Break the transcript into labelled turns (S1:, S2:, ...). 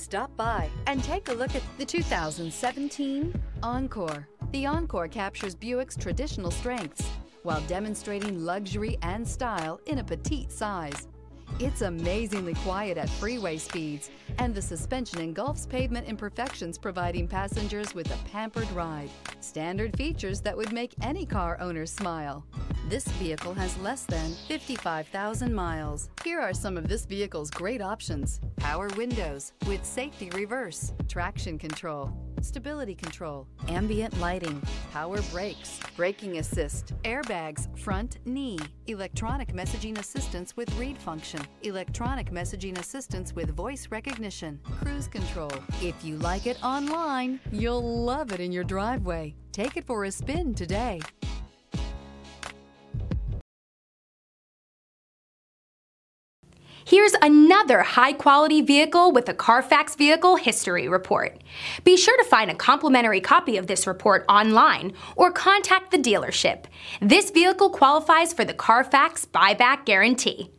S1: Stop by and take a look at the 2017 Encore. The Encore captures Buick's traditional strengths while demonstrating luxury and style in a petite size. It's amazingly quiet at freeway speeds, and the suspension engulfs pavement imperfections, providing passengers with a pampered ride. Standard features that would make any car owner smile. This vehicle has less than 55,000 miles. Here are some of this vehicle's great options. Power windows with safety reverse, traction control, stability control, ambient lighting, power brakes, braking assist, airbags, front knee, electronic messaging assistance with read function, electronic messaging assistance with voice recognition, cruise control. If you like it online, you'll love it in your driveway. Take it for a spin today.
S2: Here's another high quality vehicle with a Carfax Vehicle History Report. Be sure to find a complimentary copy of this report online or contact the dealership. This vehicle qualifies for the Carfax Buyback Guarantee.